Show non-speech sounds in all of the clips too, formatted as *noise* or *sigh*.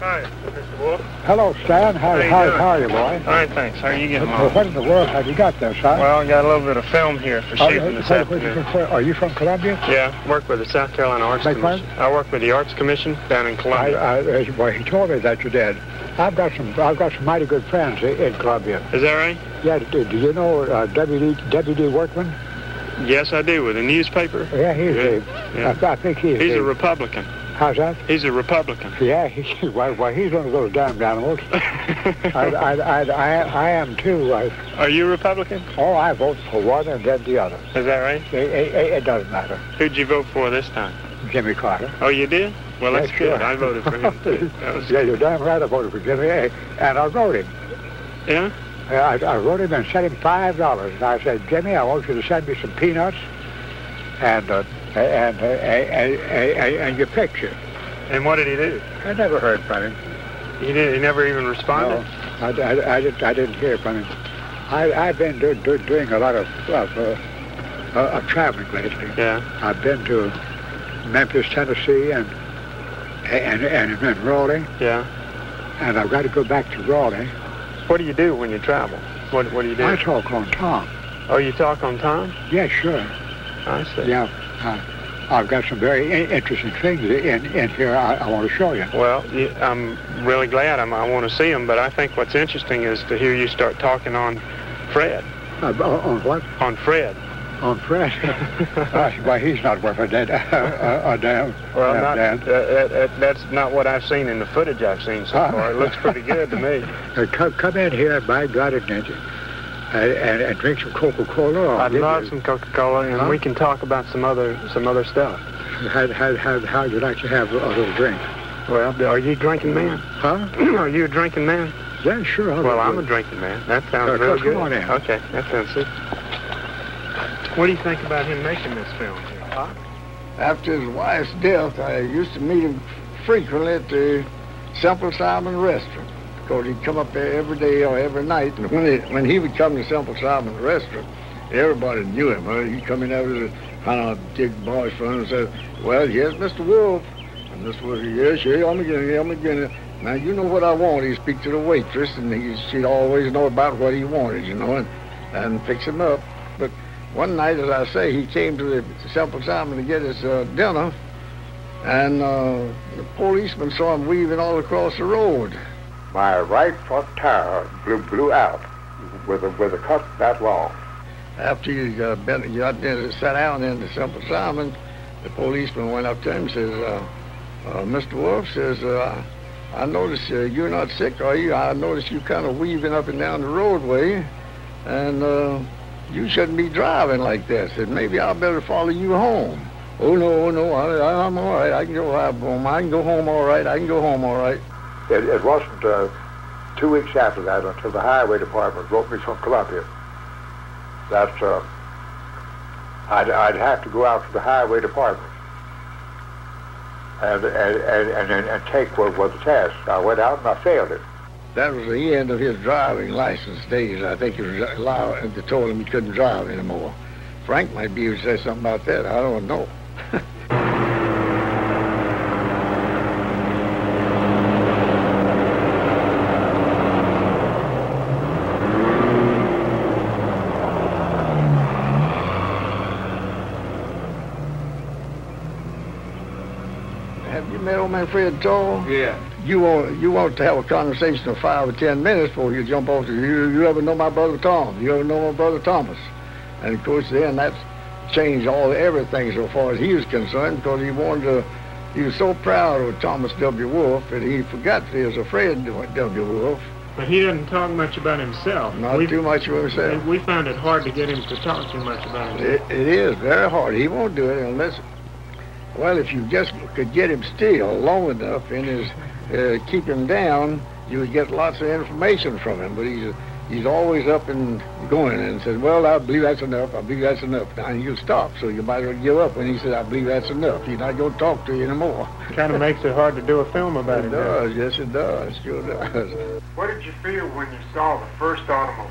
Hi, Mr. Wolfe. Hello, Stan. How, How how, how are you, boy? All right, thanks. How are you getting Well, along? what in the world have you got there, son? Well, I got a little bit of film here for shooting this what- what- afternoon. are you from Columbia? Yeah, work with the South Carolina Arts Beg Commission. I work with the Arts Commission down in I, Columbia. I, uh, well, he told me that you did. I've got some. I've got some mighty good friends i- in Columbia. Is that right? Yeah. Do, do you know uh, W.D. W.D. Workman? Yes, I do. With a newspaper. Yeah, he's Yeah, a. yeah. I, I think he's. He's a a- Republican. How's that? He's a Republican. Yeah, he, well, well, he's one of those damned animals. *laughs* I, I, I, I, I am too. I, Are you a Republican? oh, I vote for one and then the other. Is that right? It, it, it doesn't matter. Who'd you vote for this time? Jimmy Carter. Oh, you did? Well, Yeah, that's sure. good. I voted for him too. *laughs* Yeah, you're damn right I voted for Jimmy, eh? and I wrote him. yeah? Yeah, I, I wrote him and sent him five dollars. And I said, Jimmy, I want you to send me some peanuts and uh, and, and, and, and your picture. And what did he do? I never heard from him. He did. He never even No, responded. I, I, I, didn't, I didn't hear from him. I, I've been do, do, doing a lot of, of, uh, of traveling lately. Yeah. I've been to Memphis, Tennessee, and and and, and Raleigh, Yeah. and I've got to go back to Raleigh. What do you do when you travel? What What do you do? I talk on Tom. Oh, you talk on time? Yeah, sure. I see. Yeah, uh, I've got some very interesting things in, in here I, I want to show you. Well, I'm really glad. I'm, I want to see them, but I think what's interesting is to hear you start talking on Fred. Uh, on what? On Fred. On Fred? *laughs* uh, well, he's not worth a, dead, a, a damn, Well, damn not, Dan. uh, uh, uh, that's not what I've seen in the footage I've seen so far. It looks pretty good to me. *laughs* Come, come in here, by God, and, and, and, and drink some Coca-Cola. Or I'd love you- some Coca-Cola, and Huh? we can talk about some other some other stuff. How, how, how, how'd you like to have a little drink? Well, are you a drinking man? Huh? *clears throat* are you a drinking man? Yeah, sure. I'll Well, I'm a drinking man. That sounds Uh, real come good. on in. Okay, that sounds good. What do you think about him making this film? Here? After his wife's death, I used to meet him frequently at the Simple Simon restaurant because he'd come up there every day or every night. And when, he when he would come to Simple Simon restaurant, everybody knew him. Huh? He'd come in there with a kind of big for him and say, well, yes, Mr. Wolfe. And Mr. Wolfe, yes, yeah, I'm again, I'm again. Now, you know what I want. He'd speak to the waitress, and he, she'd always know about what he wanted, you know, and, and fix him up. But one night, as I say, he came to the Simple Simon to get his uh, dinner, and uh, the policeman saw him weaving all across the road. My right front tire blew, blew out with a, with a cut that long. After you uh, been, got there, sat down in the Simple Simon, the policeman went up to him and says, uh, uh, Mr. Wolfe says, uh, I notice uh, you're not sick, are you? I notice you kind of weaving up and down the roadway, and uh, you shouldn't be driving like that. Said, maybe I better follow you home. Oh, no, oh, no, I, I'm all right. I can go home. I can go home all right. I can go home all right. It, it wasn't uh, two weeks after that until the highway department wrote me from Columbia that uh, I'd, I'd have to go out to the highway department and and and, and, and take what was the test. I went out and I failed it. That was the end of his driving license days. I think he was allowed, they told him he couldn't drive anymore. Frank might be able to say something about that. I don't know. *laughs* Have you met man Yeah. You want you want to have a conversation of five or ten minutes before you jump off. The, you you ever know my brother Tom? You ever know my brother Thomas? And of course, then that's changed all everything so far as he was concerned because he wanted to. He was so proud of Thomas W. Wolfe that he forgot that he was afraid of W. Wolfe. But he doesn't talk much about himself. Not we, too much of himself. we found it hard to get him to talk too much about himself. It, it is very hard. He won't do it unless. Well, if you just could get him still long enough and his uh, keep him down, you would get lots of information from him. But he's he's always up and going and says, "Well, I believe that's enough. I believe that's enough." Now you stop, so you might as well give up. When he says, "I believe that's enough," he's not going to talk to you anymore. kind of makes it hard to do a film about It him. does, yes, it does, sure does. What did you feel when you saw the first automobile?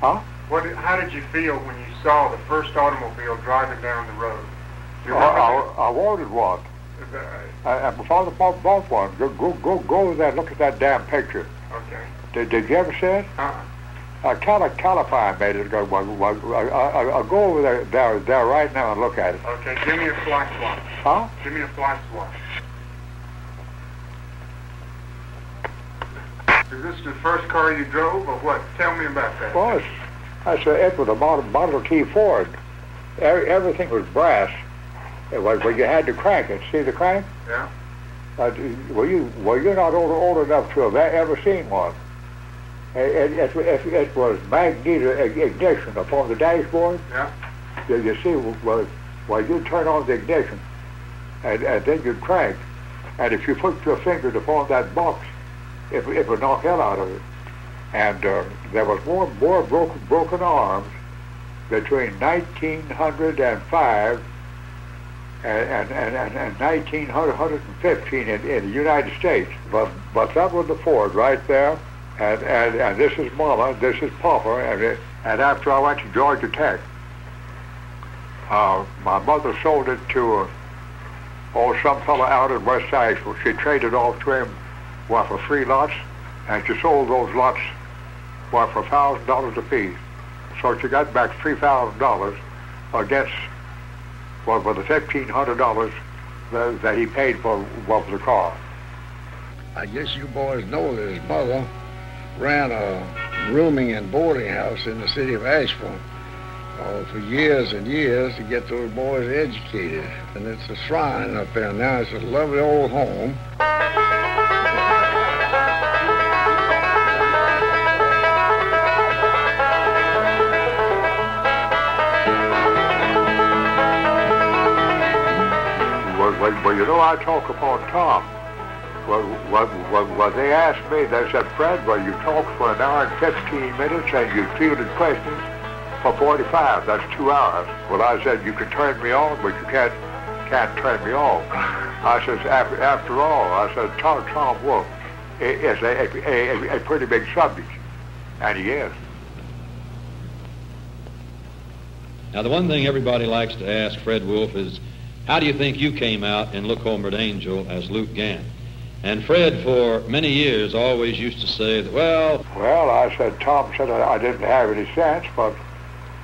Huh? What? How did you feel when you saw the first automobile driving down the road? I, I, I wanted one. Uh, *laughs* and before the both, both ones, go, go, go, go over there and look at that damn picture. Okay. Did, did you ever see it? Uh-uh. Uh, Cali- Califine made it go, well, well, uh, go over there, there, there right now and look at it. Okay, give me a fly swap. Huh? Give me a fly swap. Is this the first car you drove or what? Tell me about that. Well, that's a, it was a Model, Model T Ford. Every, everything was brass. It was, well, you had to crank it. See the crank? Yeah? Uh, well, you, well, you're not old, old enough to have ever seen one. It, it, it, it was magneto ignition upon the dashboard. Yeah? You, you see, well, well, you turn on the ignition, and, and then you crank, and if you put your finger upon that box, it, it would knock hell out of it. And uh, there was more more broken broken arms between 1905 and and, and, and, and 1915 in, in the United States. But but that was the Ford right there, and and, and this is Mama, this is Papa, and it, and after I went to Georgia Tech. Uh, my mother sold it to uh, oh some fellow out in West Asheville. She traded off to him well, for three lots, and she sold those lots well, for thousand dollars apiece. So she got back three thousand dollars against well for the fifteen hundred dollars that, that he paid for well, for the car. I guess you boys know that his mother ran a rooming and boarding house in the city of Asheville uh, for years and years to get those boys educated. And it's a shrine up there now. It's a lovely old home. Well, you know, I talk upon Tom. Well, well, they asked me, they said, Fred, well, you talked for an hour and 15 minutes and you fielded questions for 45. That's two hours. Well, I said, you can turn me on, but you can't, can't turn me off. I said, after, after all, I said, Tom, Tom Wolfe is a, a, a, a pretty big subject. And he is. Now, the one thing everybody likes to ask Fred Wolfe is, how do you think you came out in Look Homeward Angel as Luke Gant? And Fred, for many years, always used to say that, well, Well, I said, Tom said I, didn't have any sense, but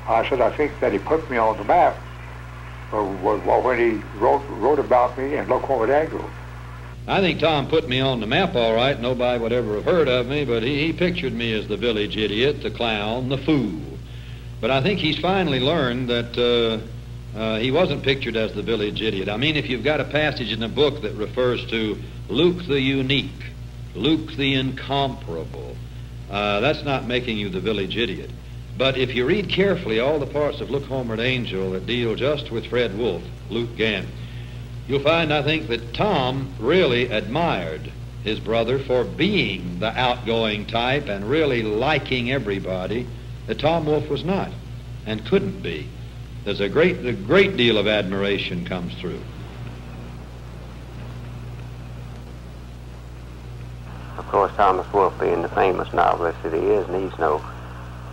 I said, I think that he put me on the map well, when he wrote, wrote about me in Look Homeward Angel. I think Tom put me on the map all right. Nobody would ever have heard of me, but he, he pictured me as the village idiot, the clown, the fool. But I think he's finally learned that uh, uh, he wasn't pictured as the village idiot. I mean, if you've got a passage in the book that refers to Luke the unique, Luke the incomparable, uh, that's not making you the village idiot. But if you read carefully all the parts of Look Homeward Angel that deal just with Fred Wolfe, Luke Gant, you'll find, I think, that Tom really admired his brother for being the outgoing type and really liking everybody that Tom Wolfe was not and couldn't be. There's a great, a great deal of admiration comes through. Of course, Thomas Wolfe, being the famous novelist that he is, needs no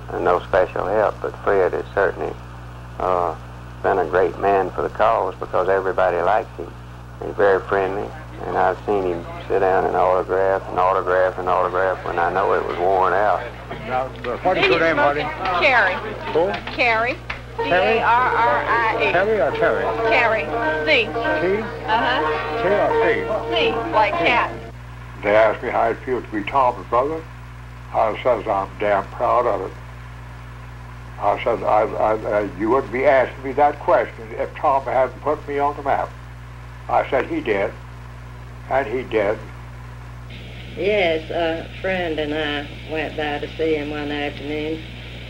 uh, no special help. But Fred has certainly uh, been a great man for the cause because everybody likes him. He's very friendly, and I've seen him sit down and autograph and autograph and autograph when I know it was worn out. Now, uh, what is your name, Marty? Carrie. Who? Carrie. C-A-R-R-I-E. Terry or Terry? Carrie. C. T? Uh-huh. T or C? C, like cat. They asked me how it feels to be Tom's brother. I says I'm damn proud of it. I said I, I, uh, you wouldn't be asking me that question if Tom hadn't put me on the map. I said he did, and he did. Yes, a friend and I went by to see him one afternoon,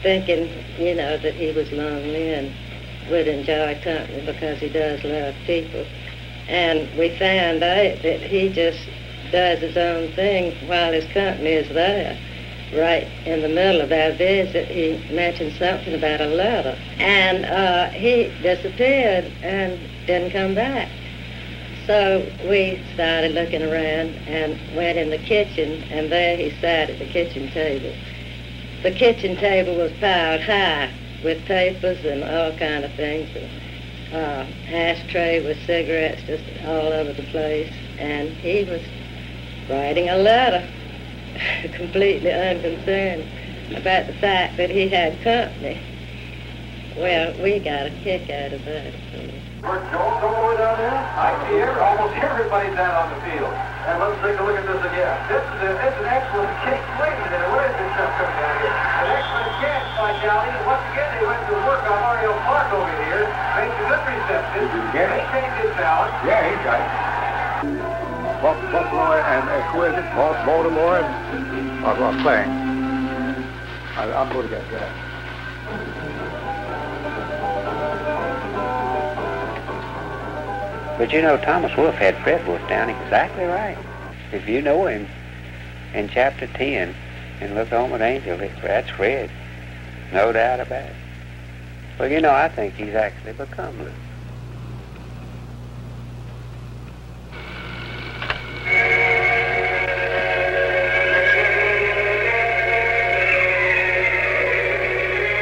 thinking, you know, that he was lonely and would enjoy company because he does love people. And we found out that he just does his own thing while his company is there. Right in the middle of our visit, he mentioned something about a letter. And uh, he disappeared and didn't come back. So we started looking around and went in the kitchen, and there he sat at the kitchen table. The kitchen table was piled high with papers and all kind of things. uh, ashtray with cigarettes just all over the place, and he was writing a letter, *laughs* completely unconcerned about the fact that he had company. Well, we got a kick out of that. Where Joe's over down there? I see here almost everybody's down on the field. And let's take a look at this again. This is, a, this is an excellent kick waiting there. Where is this stuff coming down here? An excellent catch by Jolly. And once again, they went to work on Mario Clark over here. Made some good reception. Did you get it? They changed his balance. Yeah, he got it. Buff- Buffalo and uh, who is it? Baltimore and are playing. I, I'm going to get that. But you know, Thomas Wolfe had Fred Wolfe down exactly right. If you know him in chapter 10 in Look Home with Angel, that's Fred. No doubt about it. Well, you know, I think he's actually become Luke.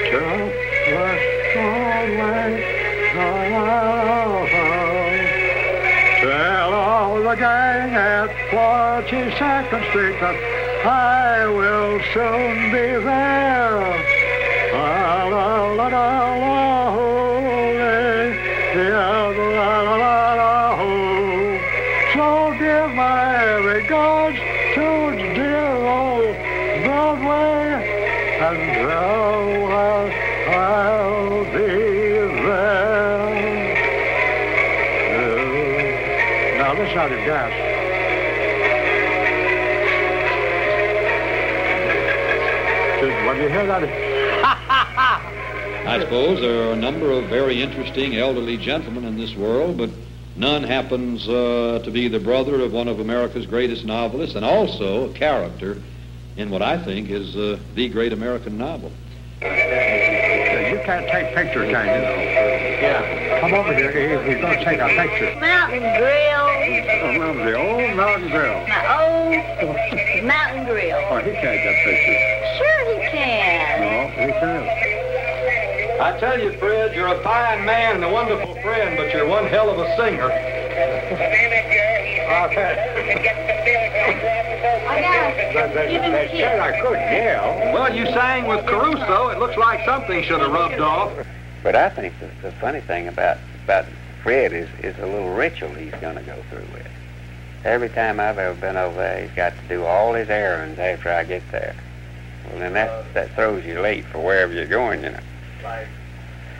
Tell all the gang at 42nd Street I will soon be there. Ah, la, la, la, Of gas. When you hear that, *laughs* I suppose there are a number of very interesting elderly gentlemen in this world, but none happens uh, to be the brother of one of America's greatest novelists and also a character in what I think is uh, the great American novel. You can't take pictures, can you? Yeah. Come over here. He, he's going to take a picture. Mountain Grill. Remember the old mountain grill. My old mountain grill. Oh, he can't get pictures. Sure he can. No, he can't. I tell you, Fred, you're a fine man and a wonderful friend, but you're one hell of a singer. I gotta could yell. Well, you sang with Caruso. It looks like something should have rubbed off. But I think the, the funny thing about, about Fred is, is a little ritual he's going to go through with. Every time I've ever been over there, he's got to do all his errands after I get there. Well, then that, that throws you late for wherever you're going, you know.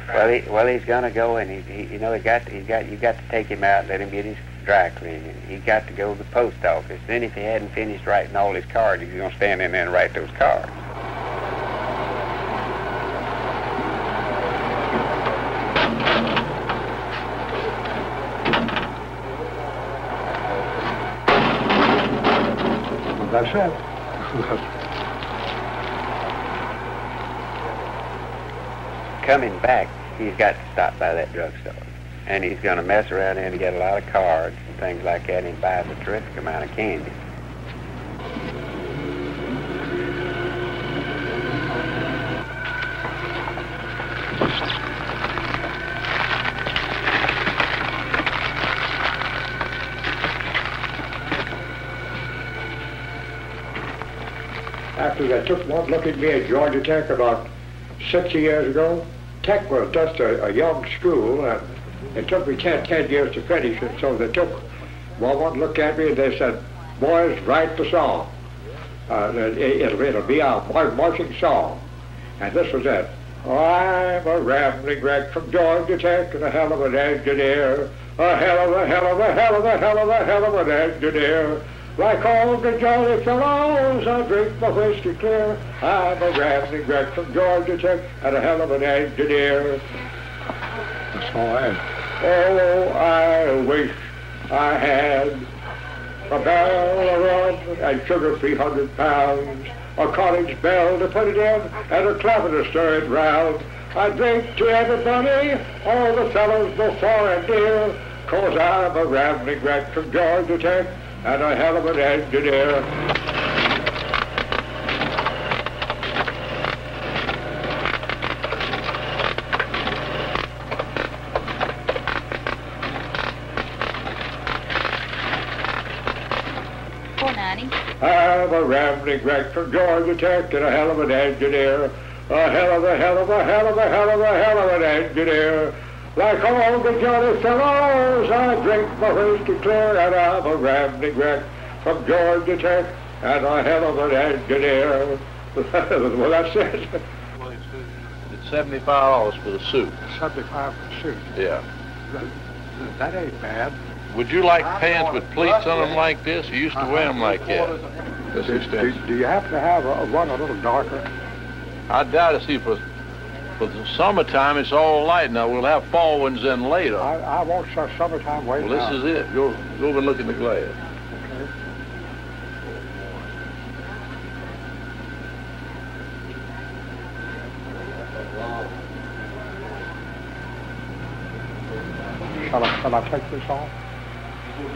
Well, he, well, he's going to go, and he, he, you know, he got, he got, you got to take him out, let him get his dry cleaning. He got to go to the post office. Then, if he hadn't finished writing all his cards, he's going to stand in there and write those cards. That's it. coming back, he's got to stop by that drugstore. And he's going to mess around and get a lot of cards and things like that, and he buys a terrific amount of candy. After they took one look at me at Georgia Tech about 60 years ago, Tech was just a, a young school, and it took me 10, 10 years to finish it, so they took well, one look at me and they said, boys, write the song. Uh, it, it'll, it'll be our marching song. And this was it. I'm a rambling wreck from Georgia Tech and a hell of an engineer. A hell of a hell of a hell of a hell of a hell of an engineer. Like all the jolly fellows, I drink my whiskey clear. I'm a rambling wreck from Georgia Tech and a hell of an engineer. That's all I. Oh, I wish I had a barrel of rum and sugar 300 pounds, a cottage bell to put it in, and a clapper to stir it round. I drink to everybody, all the fellows far and near, cause I'm a rambling wreck from Georgia Tech and a hell of an engineer. I'm a rambling wreck from Georgia Tech and a hell of an engineer. A hell of a hell of a hell of a hell of a hell of an engineer. Like all the jolly fellows, I drink my whiskey clear and I'm a rambling wreck from Georgia Tech and a hell of an engineer. *laughs* well, that's it. It's seventy-five dollars for the suit. 75 for the suit. Yeah. That, that ain't bad. Would you like pants with pleats on them like this? You used to wear them like that. This Do, is do, do you happen to have a, one a little darker? I doubt to see for for the summertime it's all light now. We'll have fall ones in later. I, I want some summertime weight Well, this is it. Go go over and look in the glass. Shall I, shall I take this off?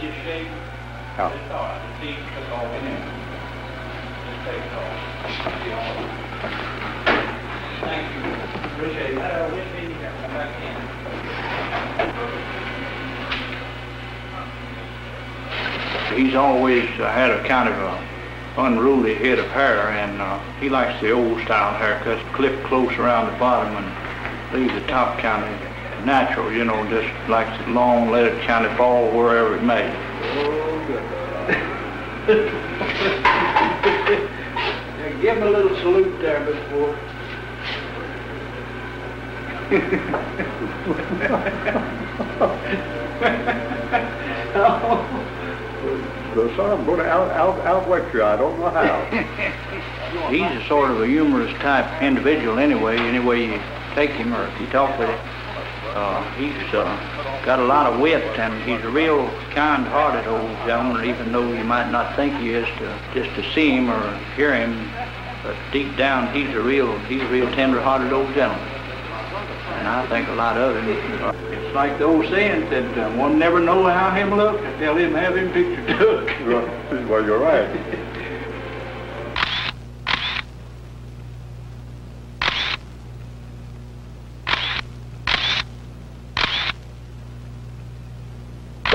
Just shave. Yeah. It's all right. The teeth took off in there. Just take it off. Thank you. Appreciate it. I wish maybe you could come back in. He's always uh, had a kind of a unruly head of hair, and uh, he likes the old style haircuts, clipped close around the bottom and leave the top kind of natural, you know, just like it long, let it kind of fall wherever it may. Oh, *laughs* Yeah, Give him a little salute there, Miss Wolfe. The son, I'm going to out, out, outwit you. I don't know how. *laughs* He's a sort of a humorous type individual anyway, any way you take him or if you talk with him. Uh, he's uh, got a lot of wit and he's a real kind-hearted old gentleman, even though you might not think he is to just to see him or hear him. But deep down, he's a real he's a real tender-hearted old gentleman. And I think a lot of him. It's like the old saying that uh, one never know how him look until him have him picture took. well, you're right. *laughs*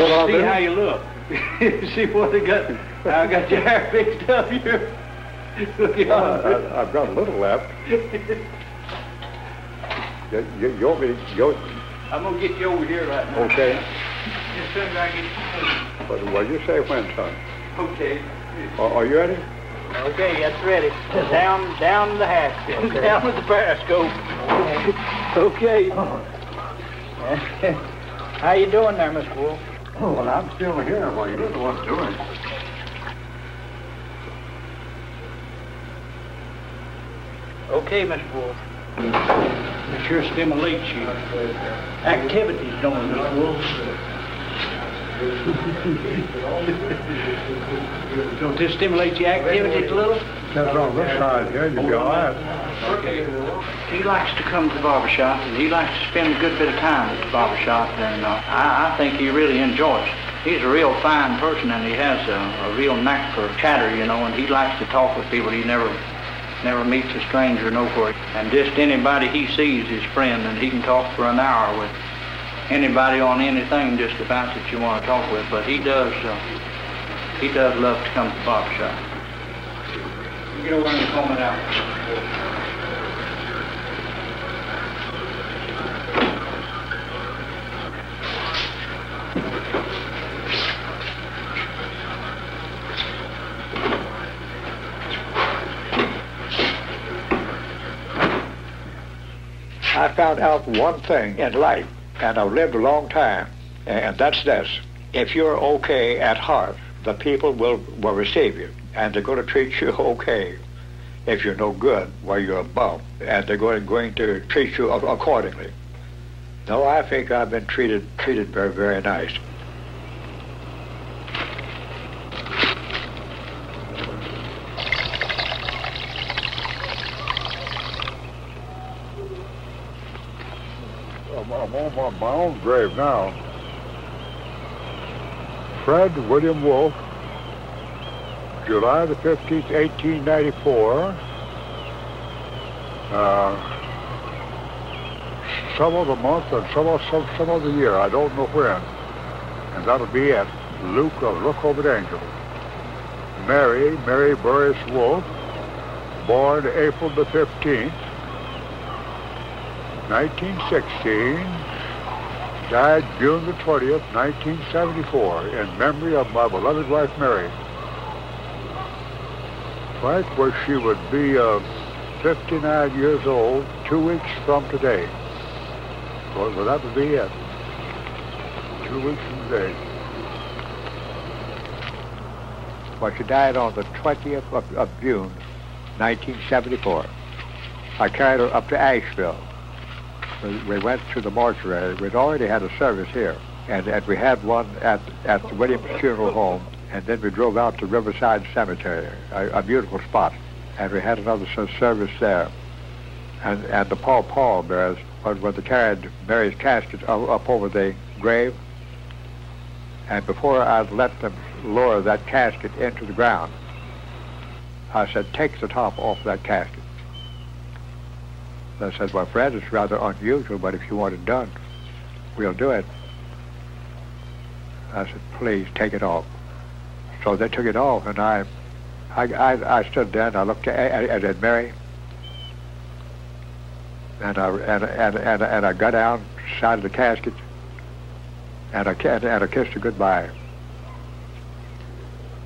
See how you look. *laughs* See what they got. I got your hair fixed up here. Look at I, I've got a little left. *laughs* You, you, you want me to go? I'm gonna get you over here right now. Okay. As soon as I get But well, you say when, son. Okay. Are, are you ready? Okay, that's ready. Down, down the hatch. *laughs* Down with the periscope. Okay. How you doing there, Miss Wolfe? Oh, well, I'm still here. Well, you're the one doing. Okay, Mr. Wolfe. It sure stimulates you. Activities, don't it, Miss Wolfe? *laughs* Don't this stimulate your activities a little? That's on this side here. You'll be all right. He likes to come to the barber shop, and he likes to spend a good bit of time at the barber shop, and uh, I, I think he really enjoys it. He's a real fine person, and he has a, a real knack for chatter, you know, and he likes to talk with people. He never never meets a stranger nowhere. And just anybody he sees is friend, and he can talk for an hour with anybody on anything just about that you want to talk with. But he does, uh, he does love to come to the barber shop. Get over and comb it out. I found out one thing in life, and I've lived a long time, and that's this. If you're okay at heart, the people will, will receive you, and they're going to treat you *laughs* okay. If you're no good, well, you're a bum, and they're going, going to treat you accordingly. No, I think I've been treated treated very, very nice. I'm, on my, own grave now. Fred William Wolfe, July the 15th, 1894. Uh, some of the month and some of, some, some of the year, I don't know when. And that'll be at Luke of Look Over the Angel. Mary, Mary Burris Wolfe, born April the 15th, 1916, died June the 20th, 1974, in memory of my beloved wife, Mary. Right where she would be uh, 59 years old two weeks from today. Well, well, that would be it. Two weeks from today. Well, she died on the 20th of, of June, 1974. I carried her up to Asheville. We, we went to the mortuary. We'd already had a service here, and, and we had one at, at the Williams Funeral Home, and then we drove out to Riverside Cemetery, a, a beautiful spot, and we had another service there. And, and the pall pall bearers, when, when they carried Mary's casket up, up over the grave, and before I'd let them lower that casket into the ground, I said, take the top off that casket. I said, well, Fred, it's rather unusual, but if you want it done, we'll do it. I said, please take it off. So they took it off, and I, I, I, I stood there and I looked at, at, at Mary, and I and, and, and, and I got down side of the casket, and I and, and I kissed her goodbye.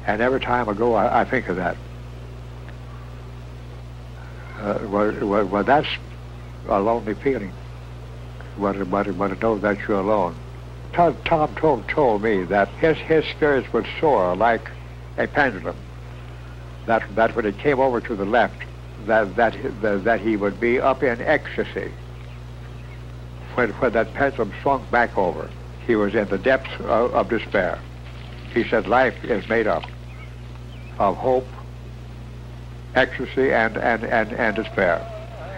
And every time I go, I, I think of that. Uh, well, well, well, that's a lonely feeling. But, but, but know that you're alone. Tom, Tom told, told me that his, his spirits would soar like a pendulum. That, that when it came over to the left, that, that, that, he would be up in ecstasy. When, when that pendulum swung back over, he was in the depths of, of despair. He said life is made up of hope, ecstasy, and, and, and, and despair.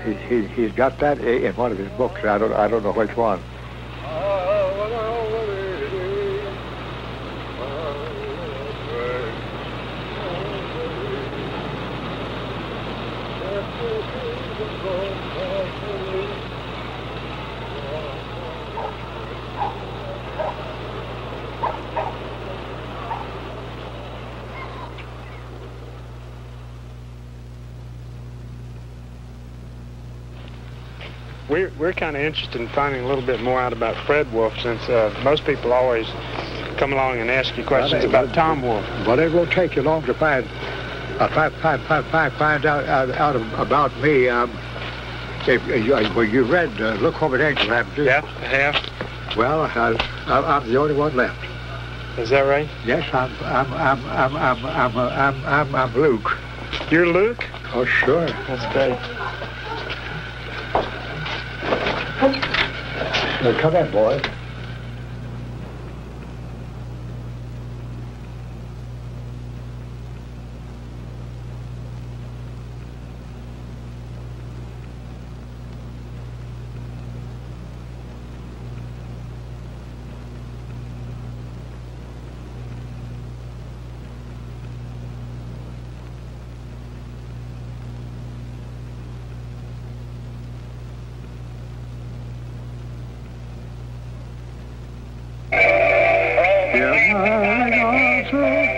He, he, he's got that in one of his books. I don't, I don't know which one. We're, we're kind of interested in finding a little bit more out about Fred Wolfe since uh, most people always come along and ask you questions they- about Tom Wolfe. Well, it won't take you long to find uh, find, find, find, find, find out, out, out about me. Um, if, uh, you, uh, well, you read uh, Look Home at Angel, haven't you? Yeah, I have. Well, I, I, I'm the only one left. Is that right? Yes, I'm, I'm, I'm, I'm, I'm, I'm, uh, I'm, I'm, I'm Luke. You're Luke? Oh, sure. That's great. Now, come in, boy. Remember